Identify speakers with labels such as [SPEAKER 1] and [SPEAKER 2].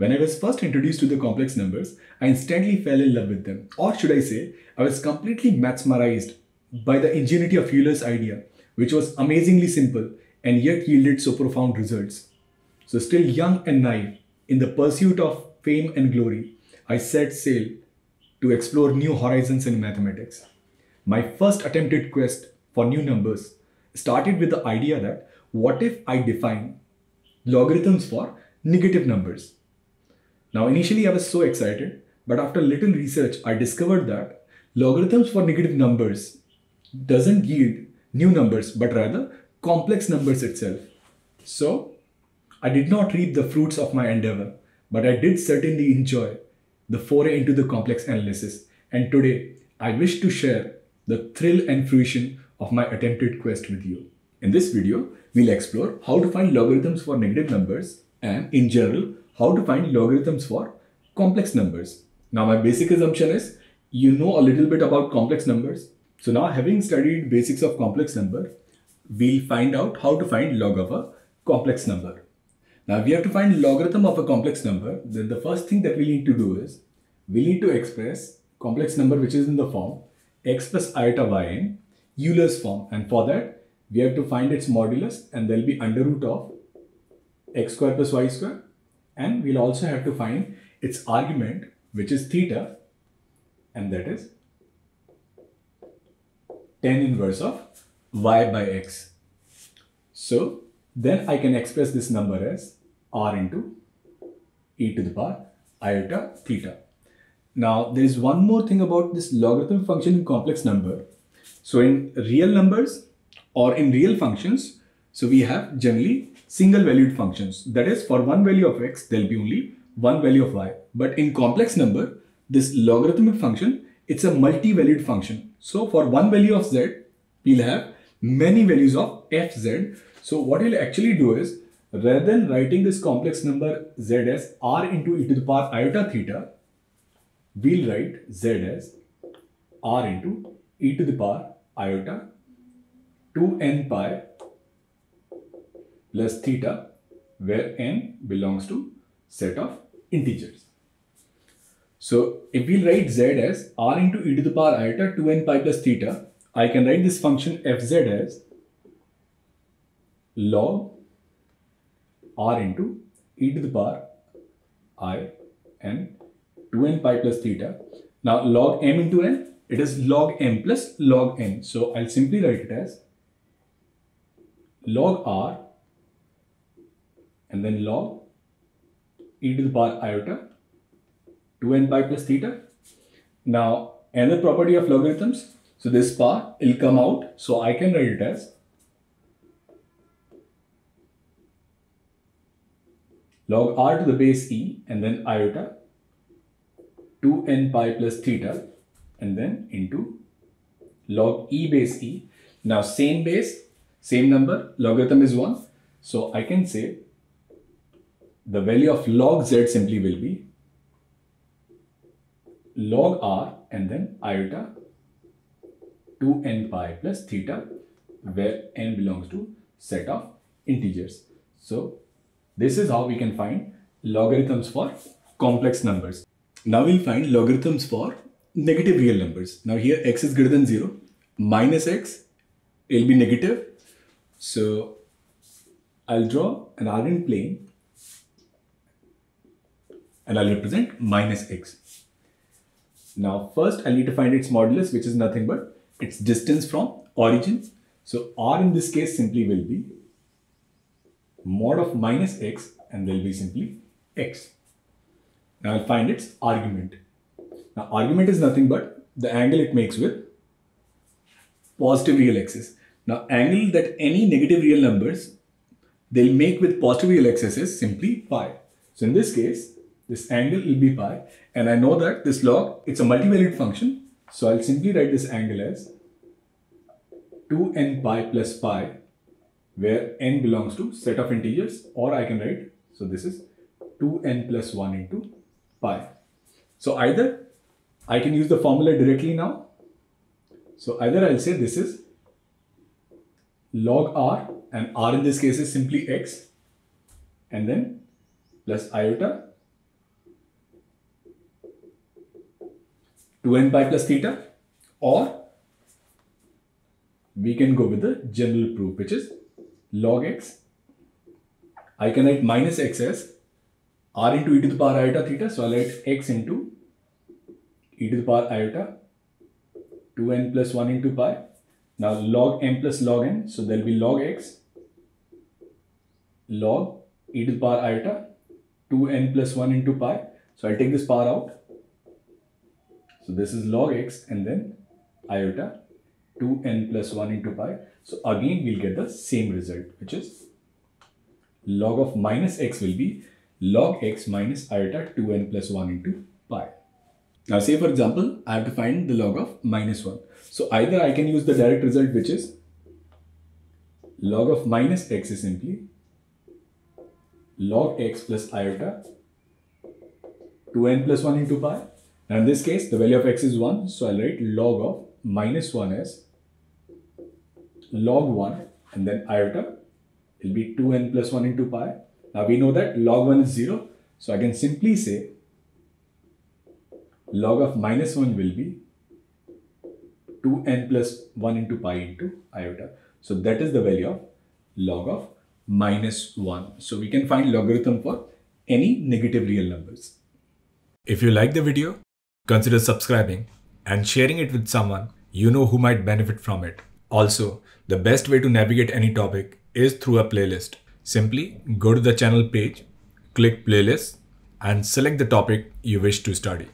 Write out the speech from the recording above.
[SPEAKER 1] When I was first introduced to the complex numbers, I instantly fell in love with them. Or should I say, I was completely mesmerized by the ingenuity of Euler's idea, which was amazingly simple and yet yielded so profound results. So, still young and naive, in the pursuit of fame and glory, I set sail to explore new horizons in mathematics. My first attempted quest for new numbers started with the idea that what if I define logarithms for negative numbers? Now, initially I was so excited, but after little research, I discovered that logarithms for negative numbers doesn't yield new numbers, but rather complex numbers itself. So, I did not reap the fruits of my endeavor, but I did certainly enjoy the foray into the complex analysis. And today, I wish to share the thrill and fruition of my attempted quest with you. In this video, we'll explore how to find logarithms for negative numbers and in general, how to find logarithms for complex numbers. Now, my basic assumption is you know a little bit about complex numbers. So now having studied basics of complex number, we'll find out how to find log of a complex number. Now, if we have to find logarithm of a complex number, then the first thing that we need to do is we need to express complex number which is in the form x plus iota y in Euler's form. And for that, we have to find its modulus and there'll be under root of x square plus y square. And we'll also have to find its argument, which is theta, and that is tan inverse of y by x. So then I can express this number as r into e to the power iota theta. Now there is one more thing about this logarithm function in complex number. So in real numbers or in real functions, so we have generally single valued functions. That is for one value of x, there will be only one value of y. But in complex number, this logarithmic function, it's a multi-valued function. So for one value of z, we'll have many values of fz. So what we'll actually do is, rather than writing this complex number z as r into e to the power iota theta, we'll write z as r into e to the power iota 2n pi plus theta where n belongs to set of integers. So if we write z as r into e to the power iota 2n pi plus theta, I can write this function fz as log r into e to the power i n 2n pi plus theta. Now log m into n, it is log m plus log n. So I'll simply write it as log r and then log e to the power iota 2n pi plus theta. Now another property of logarithms, so this power will come out, so I can write it as log r to the base e and then iota 2n pi plus theta and then into log e base e. Now same base, same number, logarithm is 1. So I can say the value of log z simply will be log r and then iota 2n pi plus theta where n belongs to set of integers. So this is how we can find logarithms for complex numbers. Now we'll find logarithms for negative real numbers. Now here x is greater than 0, minus x it'll be negative. So I'll draw an Argand plane and I'll represent minus x. Now first I need to find its modulus which is nothing but its distance from origin. So r in this case simply will be mod of minus x and there will be simply x. Now I'll find its argument. Now argument is nothing but the angle it makes with positive real axis. Now angle that any negative real numbers they'll make with positive real axis is simply pi. So in this case, this angle will be pi and I know that this log, it's a multivariate function. So I'll simply write this angle as 2n pi plus pi where n belongs to set of integers or I can write, so this is 2n plus 1 into pi. So either I can use the formula directly now. So either I'll say this is log r and r in this case is simply x and then plus iota 2n pi plus theta or we can go with the general proof which is log x. I can write minus x as r into e to the power iota theta. So I'll write x into e to the power iota 2n plus 1 into pi. Now log m plus log n. So there'll be log x log e to the power iota 2n plus 1 into pi. So I'll take this power out. So this is log x and then iota 2n plus 1 into pi. So again, we'll get the same result, which is log of minus x will be log x minus iota 2n plus 1 into pi. Now say for example, I have to find the log of minus 1. So either I can use the direct result which is log of minus x is simply log x plus iota 2n plus 1 into pi. Now in this case, the value of x is 1. So I'll write log of minus 1 as log 1 and then iota will be 2n plus 1 into pi. Now we know that log 1 is 0. So I can simply say log of minus 1 will be 2n plus 1 into pi into iota. So that is the value of log of minus 1. So we can find logarithm for any negative real numbers. If you like the video, consider subscribing and sharing it with someone you know who might benefit from it. Also, the best way to navigate any topic is through a playlist. Simply go to the channel page, click playlist and select the topic you wish to study.